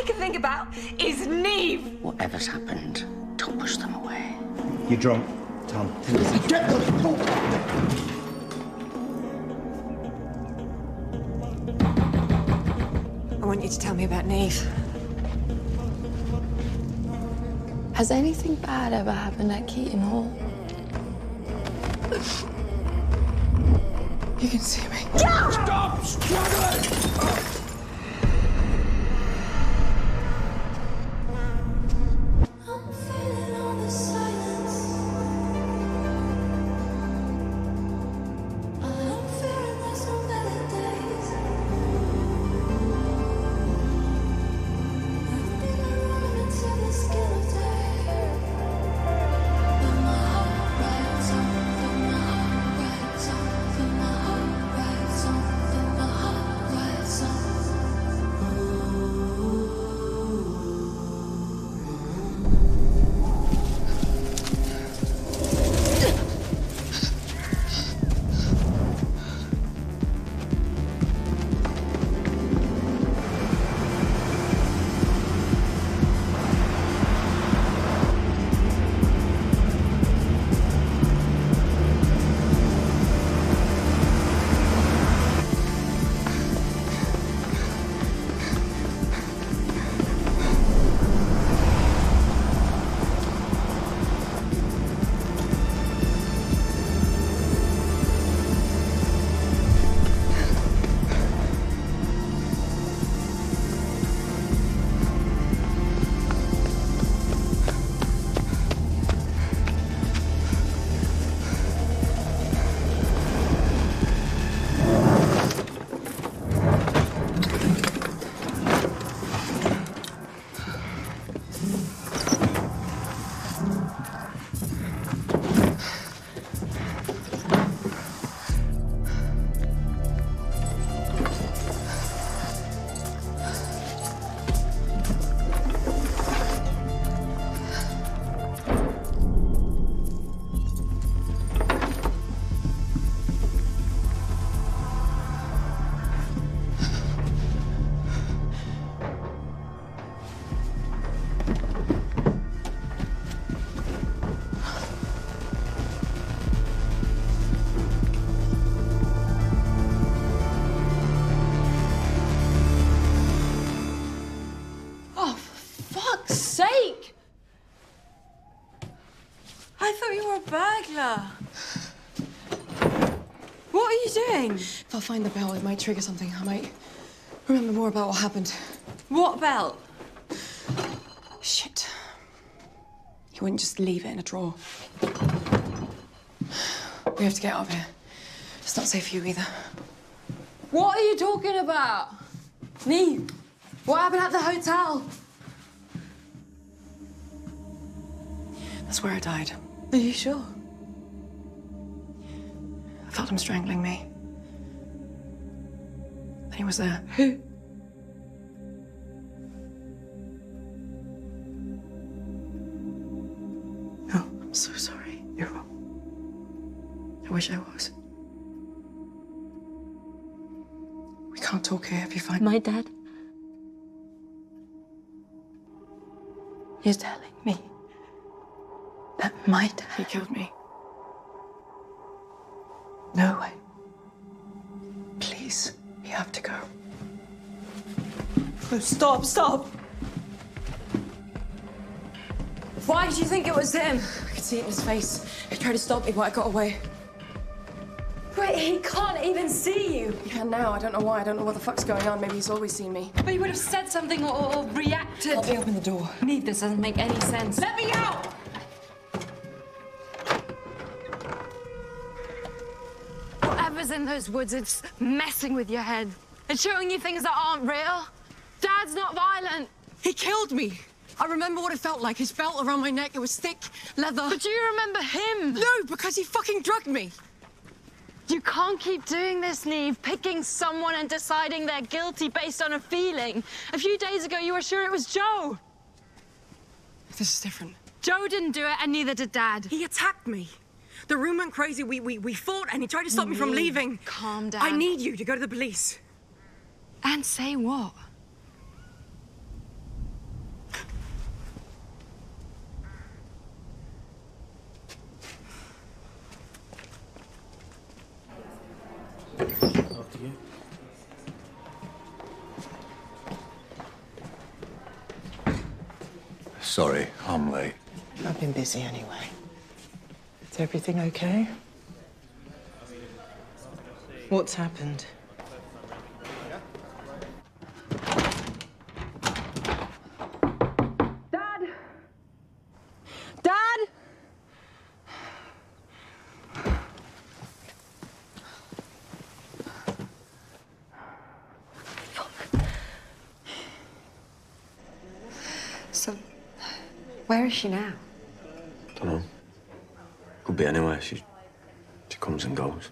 I can think about is Neve. Whatever's happened, don't push them away. You're drunk, Tom. Get the I want you to tell me about Neve. Has anything bad ever happened at Keaton Hall? You can see me. Stop struggling! Sake! I thought you were a burglar. What are you doing? If I find the bell, it might trigger something. I might remember more about what happened. What belt? Shit. He wouldn't just leave it in a drawer. We have to get out of here. It's not safe for you either. What are you talking about? Neve, what happened at the hotel? That's where I died. Are you sure? I felt him strangling me. Then he was there. Who? Oh, I'm so sorry. You're wrong. I wish I was. We can't talk here if you find My dad? You're telling me that might dad he killed me. No way. Please, we have to go. Stop, stop! Why did you think it was him? I could see it in his face. He tried to stop me, but I got away. Wait, he can't even see you. He can now. I don't know why. I don't know what the fuck's going on. Maybe he's always seen me. But he would have said something or, or reacted. Help me open the door. Need this doesn't make any sense. Let me out! Whatever's in those woods, it's messing with your head. It's showing you things that aren't real. Dad's not violent. He killed me. I remember what it felt like. His belt around my neck. It was thick leather. But do you remember him? No, because he fucking drugged me. You can't keep doing this, Neve. Picking someone and deciding they're guilty based on a feeling. A few days ago, you were sure it was Joe. This is different. Joe didn't do it, and neither did Dad. He attacked me. The room went crazy. We, we, we fought and he tried to stop me, me from leaving. Calm down. I need you to go to the police. And say what? After you. Sorry, I'm late. I've been busy anyway. Is everything okay? What's happened? Dad! Dad! So, where is she now? Don't know. Be anywhere. She, she comes and goes.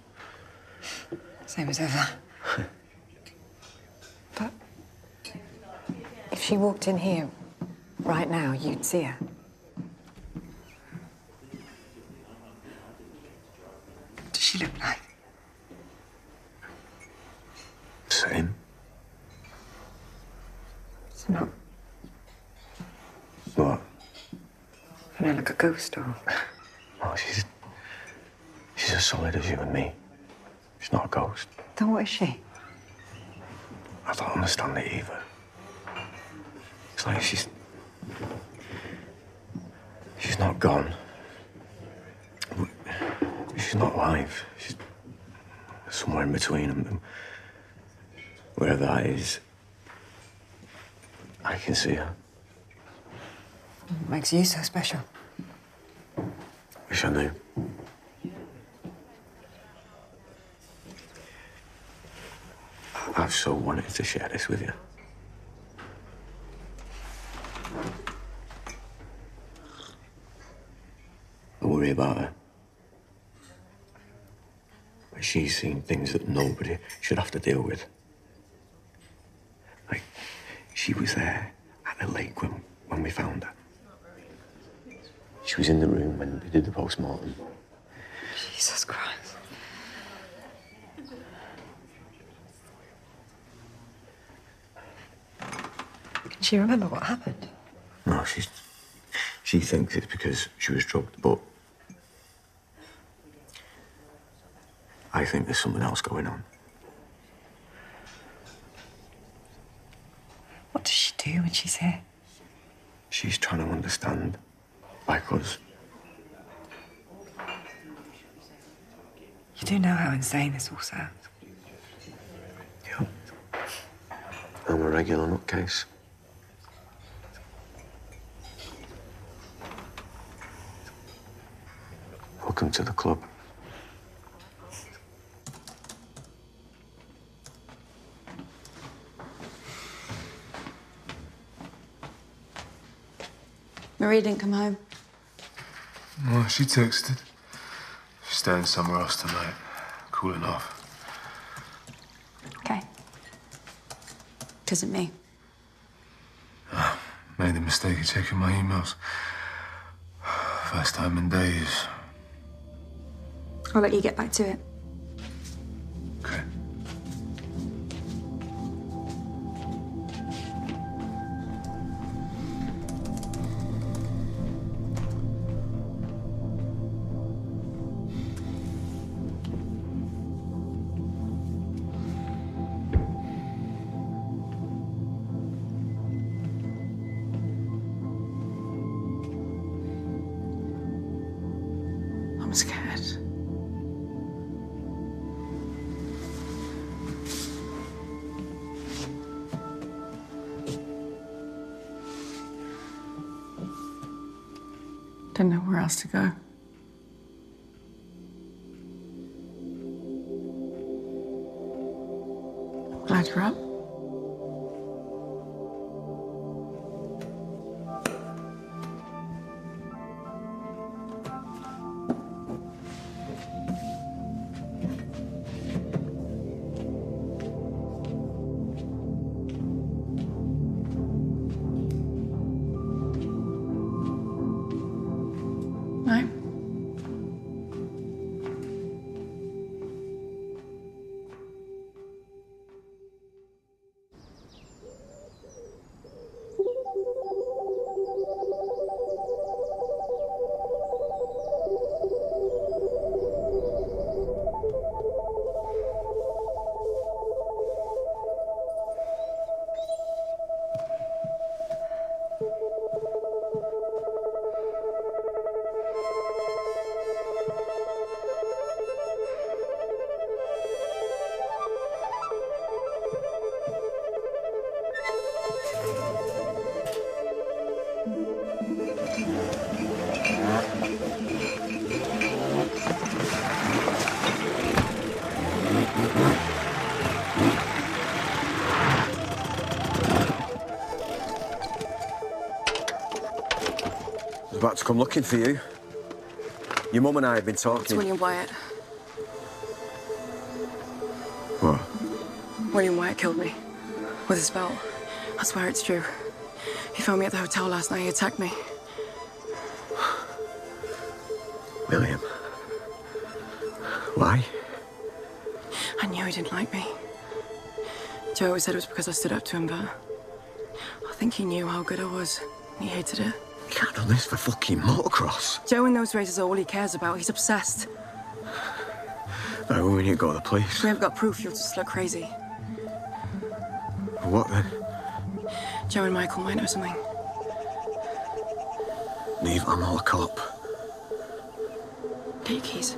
Same as ever. but if she walked in here right now, you'd see her. What does she look like? Same. It's not. What? I know, like a ghost or. Oh, she's she's as solid as you and me. She's not a ghost. Then what is she? I don't understand it either. It's like she's she's not gone. She's not alive. She's somewhere in between, and wherever that is, I can see her. What makes you so special? Wish I knew. I've so wanted to share this with you. I worry about her. But she's seen things that nobody should have to deal with. Like, she was there at the lake when, when we found her. She was in the room when we did the post-mortem. Jesus Christ. She remember what happened? No, she's she thinks it's because she was drugged, but I think there's something else going on. What does she do when she's here? She's trying to understand, like us. You do know how insane this all sounds. Yeah. I'm a regular nutcase. Welcome to the club. Marie didn't come home. Well, she texted. She's staying somewhere else tonight. Cooling off. Okay. Because of me. Ah, made the mistake of checking my emails. First time in days. I'll let you get back to it. Don't come looking for you. Your mum and I have been talking. It's. William Wyatt. What? William Wyatt killed me. With his belt. I swear it's true. He found me at the hotel last night. He attacked me. William. Why? I knew he didn't like me. Joe always said it was because I stood up to him, but I think he knew how good I was. He hated it. Can't do this for fucking motocross. Joe in those races are all he cares about. He's obsessed. No, we need to go to the police. We haven't got proof. You'll just look crazy. What then? Joe and Michael might know something. Neve, I'm not a cop. Get your keys.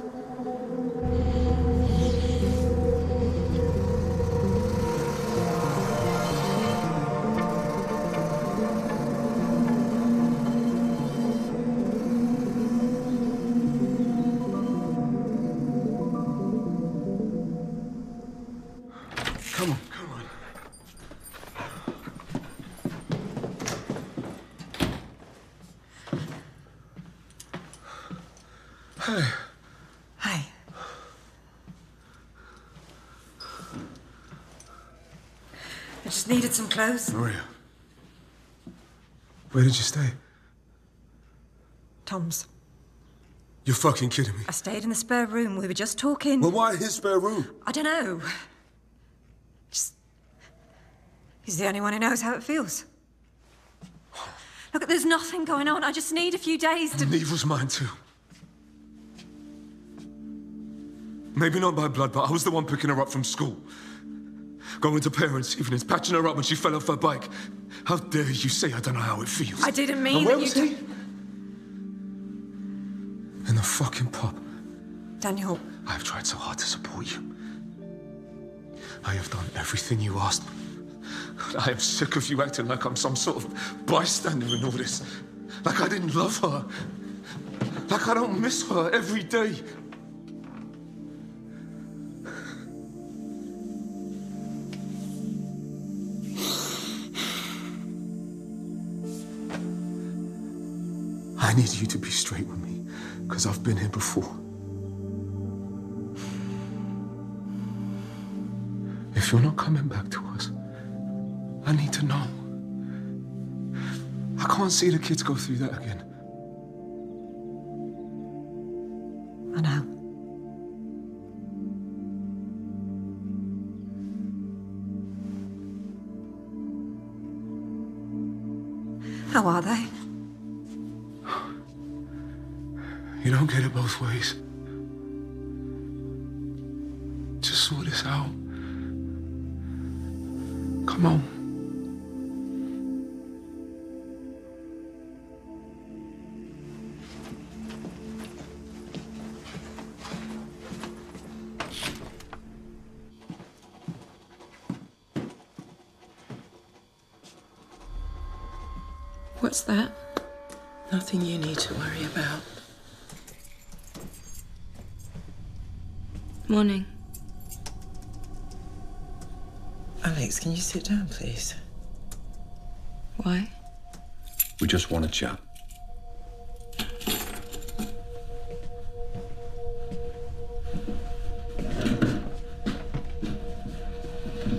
Just some clothes. Maria. Where did you stay? Tom's. You're fucking kidding me. I stayed in the spare room. We were just talking. Well, why his spare room? I don't know. Just. He's the only one who knows how it feels. Look, there's nothing going on. I just need a few days to. Neve was mine too. Maybe not by blood, but I was the one picking her up from school. Going to parents' evenings, patching her up when she fell off her bike. How dare you say I don't know how it feels? I didn't mean And where that was you. he? In the fucking pub. Daniel, I have tried so hard to support you. I have done everything you asked. I am sick of you acting like I'm some sort of bystander in all this. Like I didn't love her. Like I don't miss her every day. You to be straight with me, because I've been here before. If you're not coming back to us, I need to know. I can't see the kids go through that again. I know. How are they? Come on. What's that? Nothing you need to worry about. Morning. Alex, can you sit down, please? Why? We just want to chat.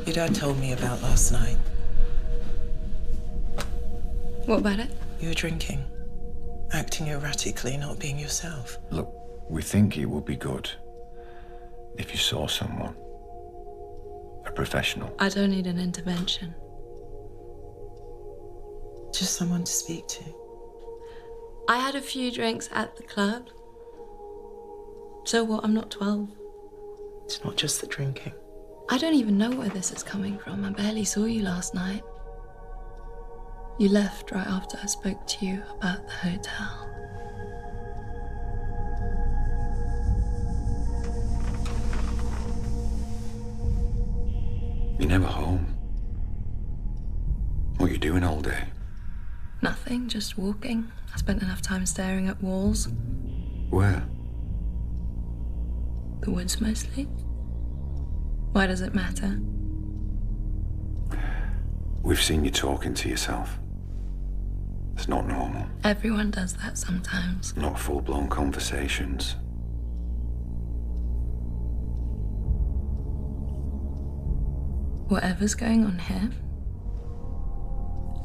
Your dad told me about last night. What about it? You were drinking, acting erratically, not being yourself. Look, we think it would be good if you saw someone. A professional. I don't need an intervention. Just someone to speak to. I had a few drinks at the club. So what? I'm not 12. It's not just the drinking. I don't even know where this is coming from. I barely saw you last night. You left right after I spoke to you about the hotel. Never home. What are you doing all day? Nothing, just walking. I spent enough time staring at walls. Where? The woods mostly. Why does it matter? We've seen you talking to yourself. It's not normal. Everyone does that sometimes. Not full blown conversations. Whatever's going on here,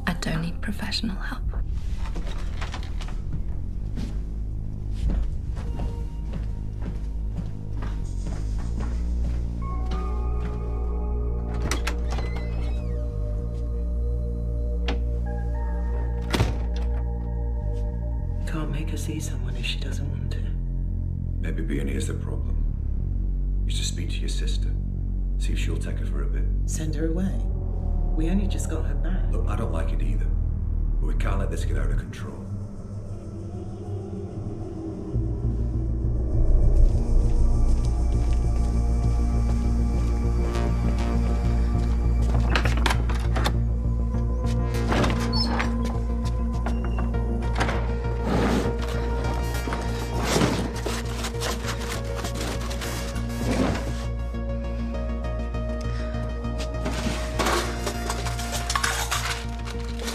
I don't need professional help. Can't make her see someone if she doesn't want to. Maybe being here's the problem. You should speak to your sister. See if she'll take her for a bit. Send her away. We only just got her back. Look, I don't like it either. But we can't let this get out of control.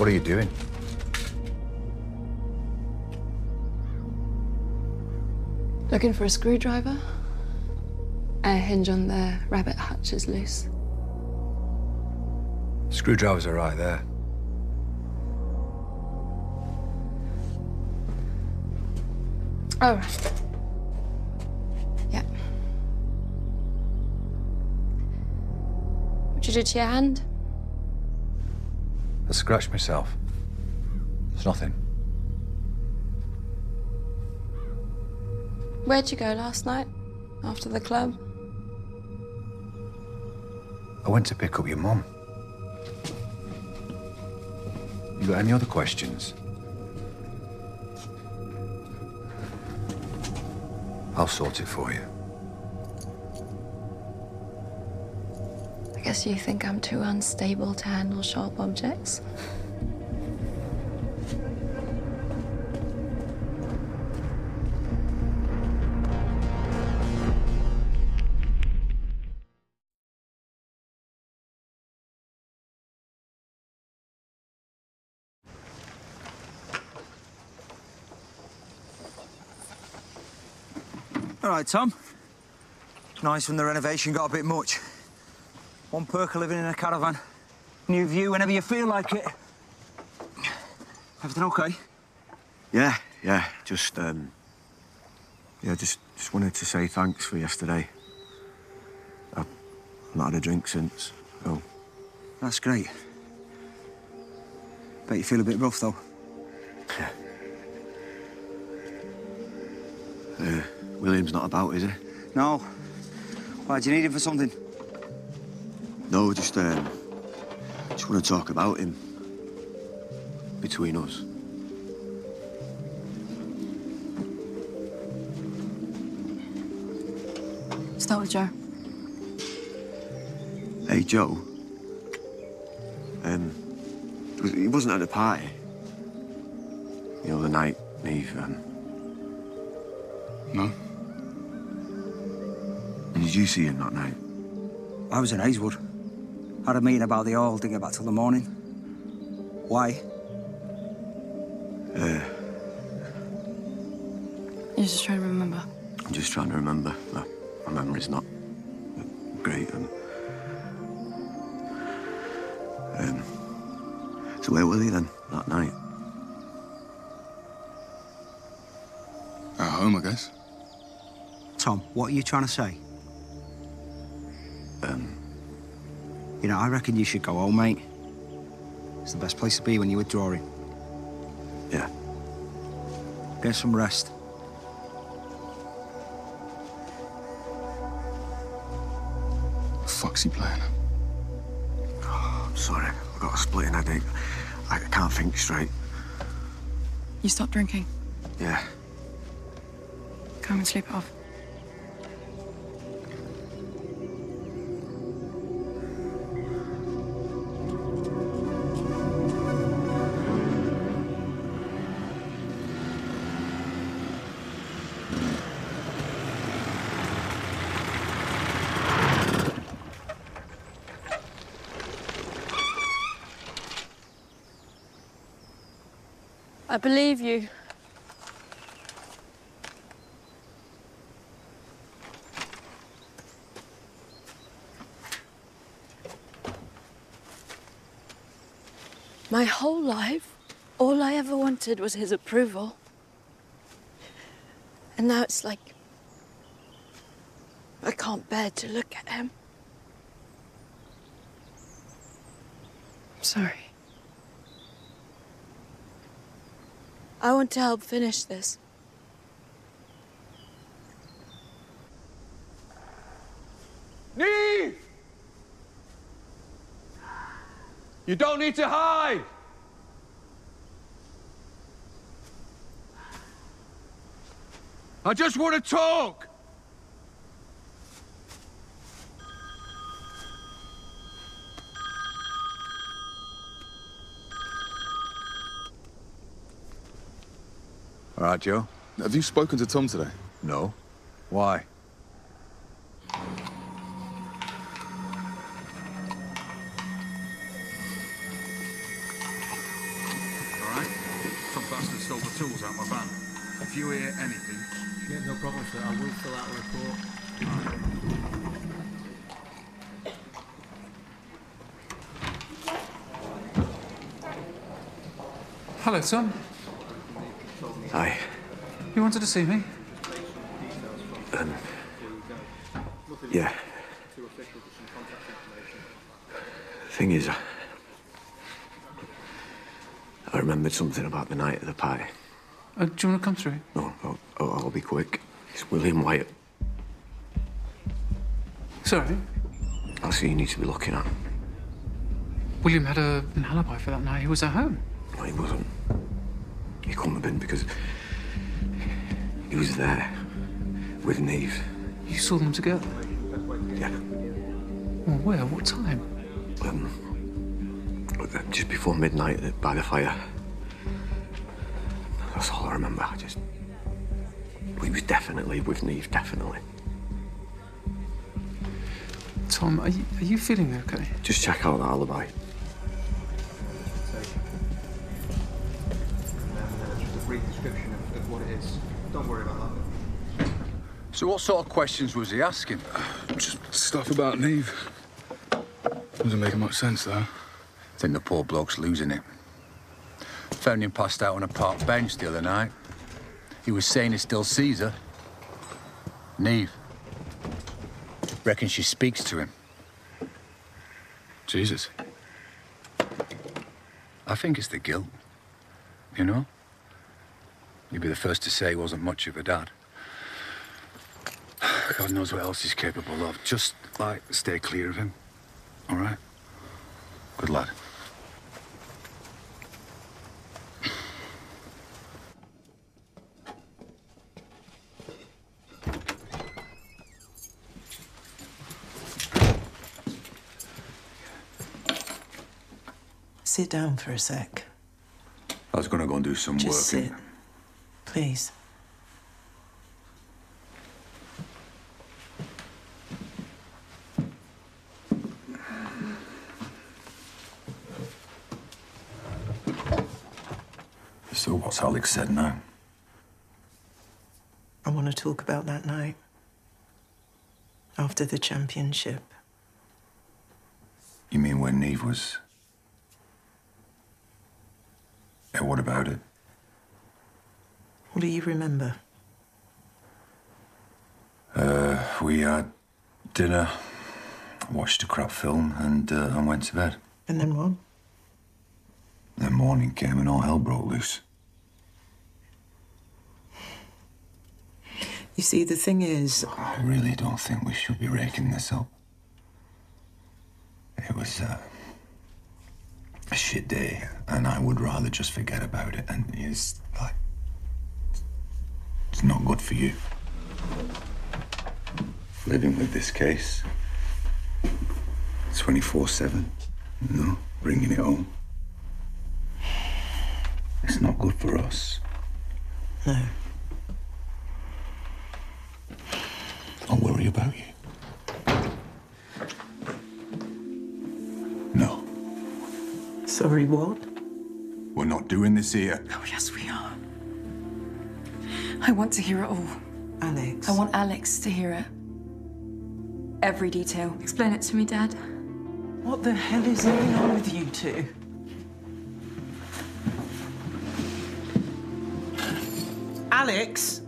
What are you doing? Looking for a screwdriver? A hinge on the rabbit hutch is loose. Screwdrivers are right there. Oh, right. Yeah. What'd you do to your hand? I scratched myself. It's nothing. Where'd you go last night? After the club? I went to pick up your mum. You got any other questions? I'll sort it for you. Guess you think I'm too unstable to handle sharp objects? All right, Tom. Nice when the renovation got a bit much. One perk of living in a caravan. New view whenever you feel like it. Everything okay? Yeah, yeah. Just, um. Yeah, just, just wanted to say thanks for yesterday. I've not had a drink since. Oh. That's great. Bet you feel a bit rough, though. Yeah. Uh, William's not about, is he? No. Why, do you need him for something? No, just, um. Just want to talk about him. Between us. Start with Joe. Hey, Joe. Um. He wasn't at the party. The other night Neve, um. No. Did you see him that night? I was in Hazelwood. Had a meeting about the oil, didn't get back till the morning. Why? Uh, You're just trying to remember. I'm just trying to remember. My, my memory's not great. And, um, so where was he then that night? At home, I guess. Tom, what are you trying to say? You know, I reckon you should go home, mate. It's the best place to be when you're withdrawing. Yeah. Get some rest. The fuck's he playing? Oh, I'm sorry. I've got a splitting headache. I can't think straight. You stopped drinking. Yeah. Come and sleep it off. Believe you. My whole life, all I ever wanted was his approval. And now it's like I can't bear to look at him. I'm sorry. I want to help finish this. Neve! You don't need to hide! I just want to talk! Joe. Have you spoken to Tom today? No. Why? All right? Some bastard stole the tools out my van. If you hear anything... Yeah, no problem, sir. I will fill out a report. Hello, Tom. Hi. You wanted to see me? Um, yeah. Thing is, I, remembered something about the night of the party. Uh, do you want to come through? No, I'll, I'll, be quick. It's William Wyatt. Sorry? I see you need to be looking at. William had a, an alibi for that night. He was at home. No, he wasn't. He couldn't have been because he was there with Neve. You saw them together? Yeah. Well, where? What time? Um, just before midnight by the fire. That's all I remember. I just. He was definitely with Neve, definitely. Tom, are you, are you feeling okay? Just check out that alibi. So what sort of questions was he asking? Just stuff about Neve. Doesn't make much sense, though. I think the poor bloke's losing it. Found him passed out on a park bench the other night. He was saying he still sees her. Neve. Reckon she speaks to him. Jesus. I think it's the guilt. You know? You'd be the first to say he wasn't much of a dad. God knows what else he's capable of. Just, like, stay clear of him. All right? Good lad. Sit down for a sec. I was gonna go and do some Just work. sit. Please. Said no. I want to talk about that night. After the championship. You mean when Neve was... And what about it? What do you remember? Uh, we had dinner, watched a crap film, and, uh, and went to bed. And then what? Then morning came and all hell broke loose. You see, the thing is, I really don't think we should be raking this up. It was uh, a shit day, and I would rather just forget about it. And it's like, it's not good for you. Living with this case 24 7, No, bringing it home. It's not good for us. No. I'll worry about you. sorry, what? We're not doing this here. Oh, yes, we are. I want to hear it all. Alex. I want Alex to hear it. Every detail. Explain it to me, Dad. What the hell is going on with you two? Alex?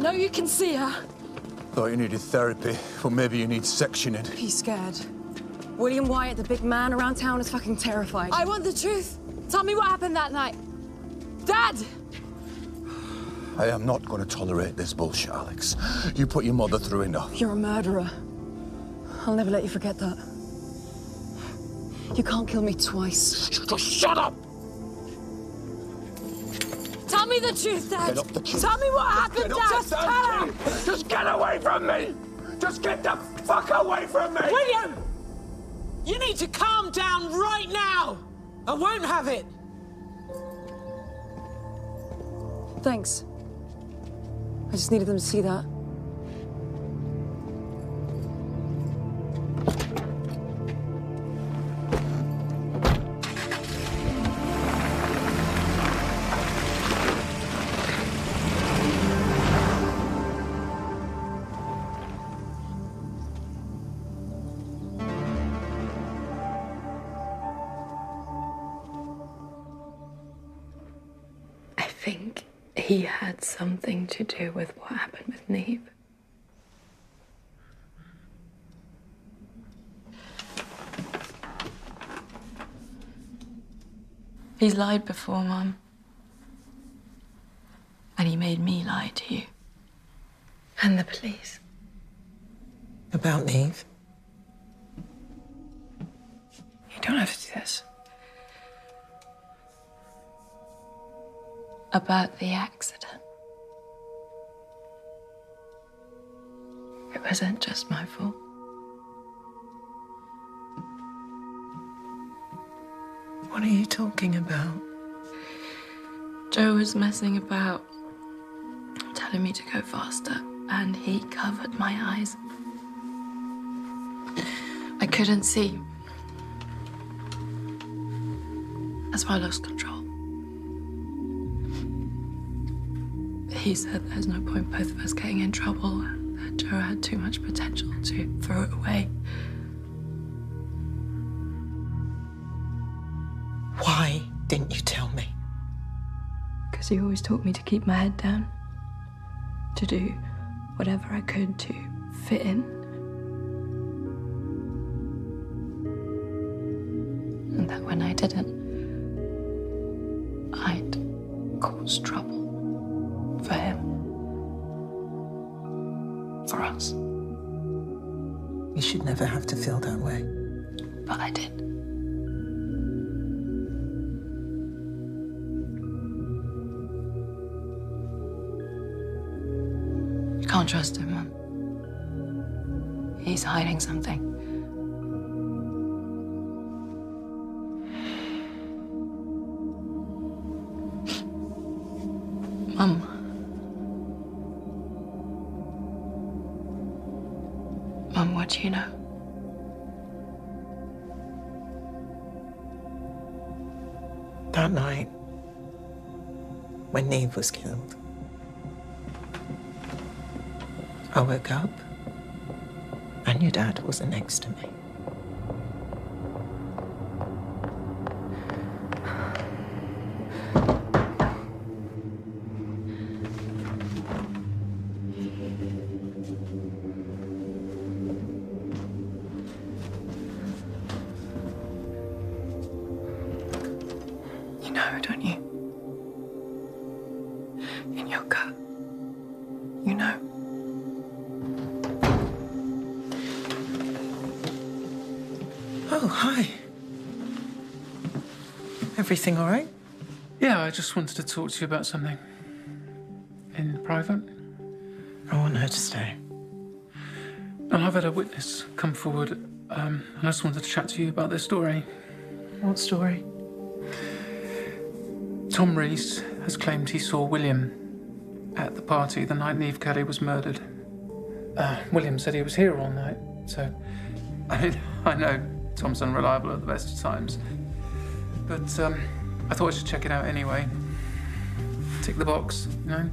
Know you can see her. Thought you needed therapy, or maybe you need sectioning. He's scared. William Wyatt, the big man around town, is fucking terrified. I want the truth. Tell me what happened that night. Dad! I am not going to tolerate this bullshit, Alex. You put your mother through enough. You're a murderer. I'll never let you forget that. You can't kill me twice. Just shut up! Tell me the truth, Dad. Get up the truth. Tell me what happened, Dad. Tell truth. Just get away from me! Just get the fuck away from me! William! You need to calm down right now! I won't have it! Thanks. I just needed them to see that. Had something to do with what happened with Neve. He's lied before, Mum. And he made me lie to you. And the police. About Neve? You don't have to do this. About the accident. Wasn't just my fault. What are you talking about? Joe was messing about, telling me to go faster, and he covered my eyes. I couldn't see. That's why I lost control. He said there's no point both of us getting in trouble, Joe had too much potential to throw it away. Why didn't you tell me? Because he always taught me to keep my head down, to do whatever I could to fit in. Hiding something. Mum. Mum, what do you know? That night, when Neve was killed, I woke up your dad wasn't next to me. Everything all right? Yeah, I just wanted to talk to you about something. In private. I want her to stay. And I've had a witness come forward, um, and I just wanted to chat to you about their story. What story? Tom Rees has claimed he saw William at the party the night Neve Kelly was murdered. Uh, William said he was here all night, so. I mean, I know Tom's unreliable at the best of times, but um, I thought I should check it out anyway. Tick the box, you know?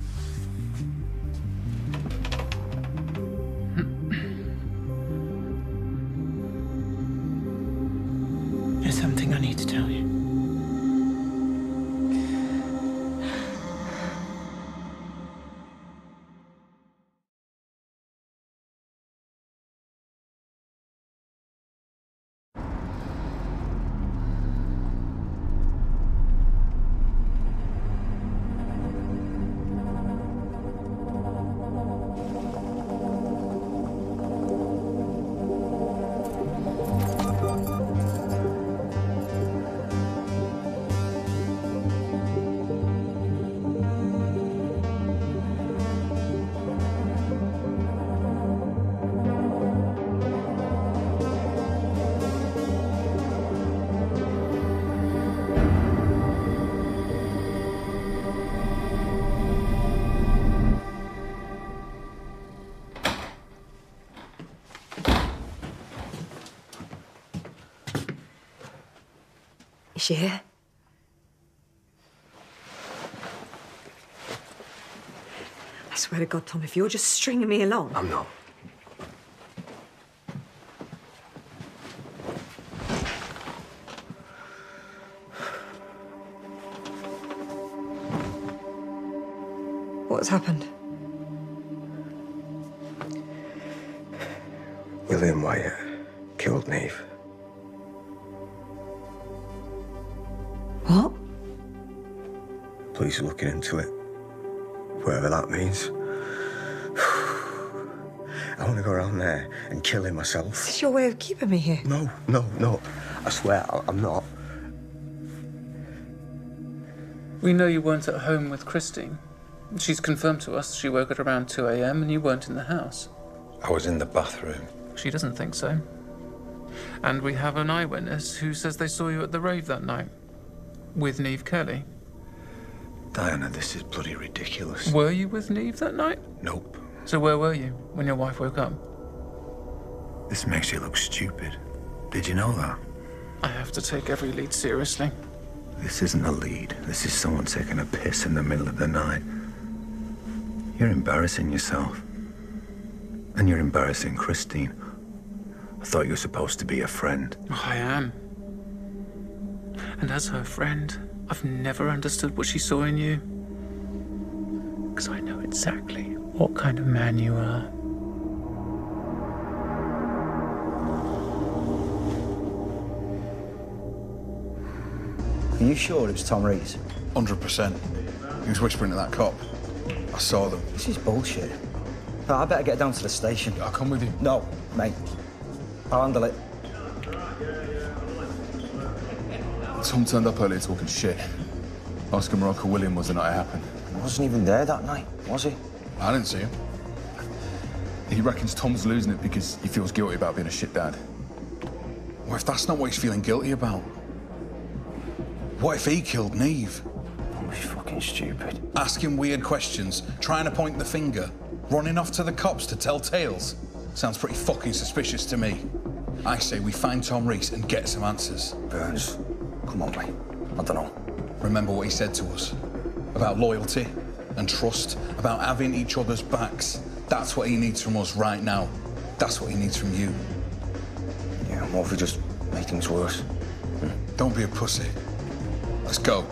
Is she here? I swear to God, Tom, if you're just stringing me along. I'm not. What's happened? Police are looking into it. Whatever that means. I want to go around there and kill him myself. Is this your way of keeping me here? No, no, no. I swear, I- I'm not. We know you weren't at home with Christine. She's confirmed to us she woke at around 2 a.m. and you weren't in the house. I was in the bathroom. She doesn't think so. And we have an eyewitness who says they saw you at the rave that night with Neve Kelly. Diana, this is bloody ridiculous. Were you with Neve that night? Nope. So where were you when your wife woke up? This makes you look stupid. Did you know that? I have to take every lead seriously. This isn't a lead. This is someone taking a piss in the middle of the night. You're embarrassing yourself. And you're embarrassing Christine. I thought you were supposed to be a friend. I am. And as her friend, I've never understood what she saw in you. Because I know exactly what kind of man you are. Are you sure it was Tom Rees? 100%. He was whispering to that cop. I saw them. This is bullshit. I better get down to the station. I'll come with you. No, mate. I'll handle it. Tom turned up earlier talking shit. Asking Uncle William was the night it happened. He wasn't even there that night, was he? I didn't see him. He reckons Tom's losing it because he feels guilty about being a shit dad. What if that's not what he's feeling guilty about? What if he killed Neve? He's fucking stupid. Asking weird questions, trying to point the finger, running off to the cops to tell tales. Sounds pretty fucking suspicious to me. I say we find Tom Rees and get some answers. Burns, come on, mate. I don't know. Remember what he said to us about loyalty and trust, about having each other's backs. That's what he needs from us right now. That's what he needs from you. Yeah, what if we just make things worse? Don't be a pussy. Let's go.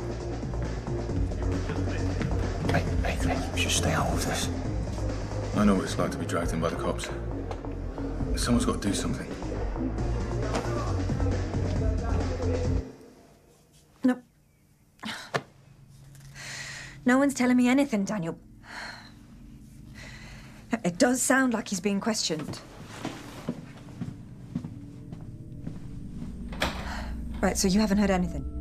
Mate, mate, mate, we should stay out of this. I know what it's like to be dragged in by the cops. Someone's got to do something. No one's telling me anything, Daniel. It does sound like he's being questioned. Right, so you haven't heard anything?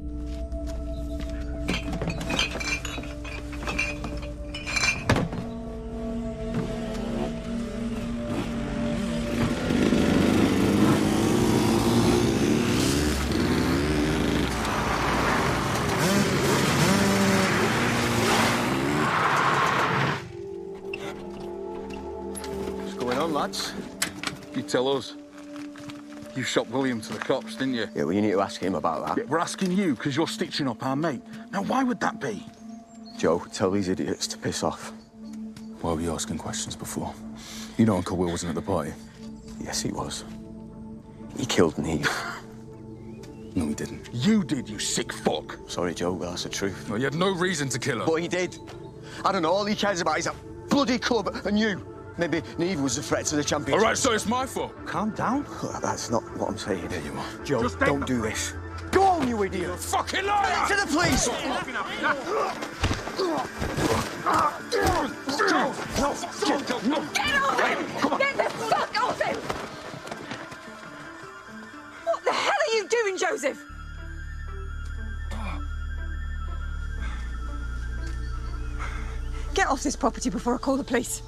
Tell us. You shot William to the cops, didn't you? Yeah, well, you need to ask him about that. Yeah, we're asking you because you're stitching up our mate. Now, why would that be? Joe, tell these idiots to piss off. Why were you asking questions before? You know Uncle Will wasn't at the party. Yes, he was. He killed Neve. No, he didn't. You did, you sick fuck. Sorry, Joe, but that's the truth. Well, you had no reason to kill her. But he did. I don't know, all he cares about is a bloody club and you. Maybe Neve was a threat to the championship. All right, so it's my fault. Calm down. Oh, that's not what I'm saying. Yeah, you are. Joe, Just don't do this. Go on, you idiot! You're a fucking liar! To the police! Get off him! Get the fuck off him! What the hell are you doing, Joseph? Get off this property before I call the police.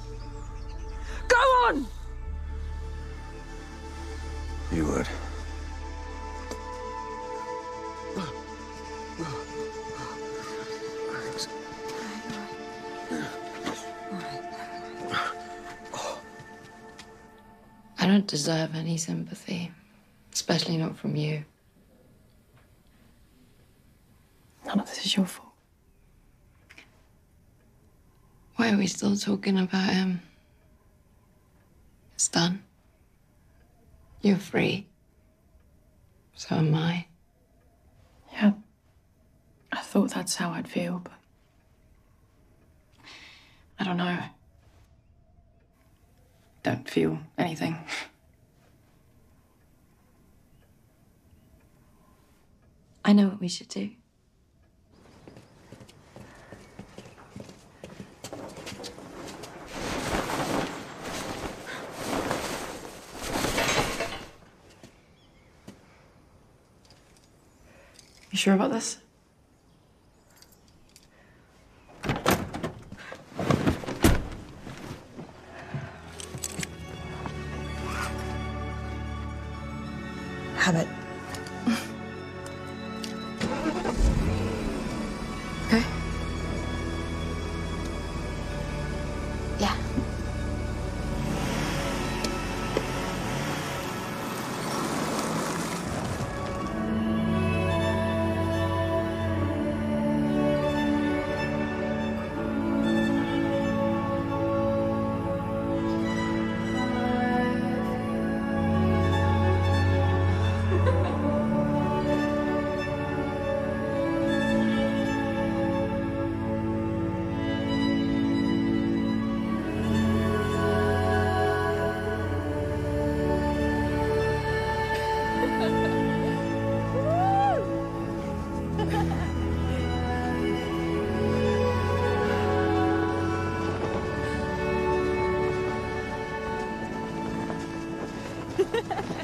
Deserve any sympathy, especially not from you. None of this is your fault. Why are we still talking about him? It's done. You're free. So am I. Yeah. I thought that's how I'd feel, but. I don't know. Don't feel anything. I know what we should do. You sure about this?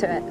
to it.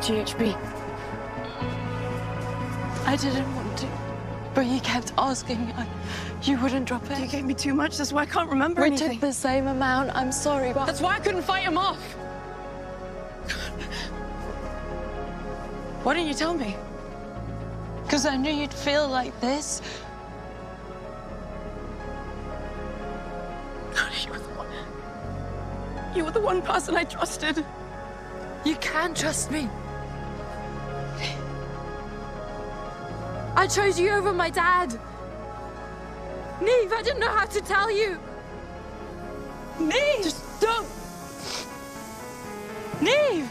GHB. I didn't want to, but you kept asking. I, you wouldn't drop it. You gave me too much, that's why I can't remember we anything. took the same amount. I'm sorry, but That's why I couldn't fight him off. Why didn't you tell me? because I knew you'd feel like this. You were the one. You were the one person I trusted. You can trust me. I chose you over my dad. Neve, I didn't know how to tell you. Neve! Just don't. Neve!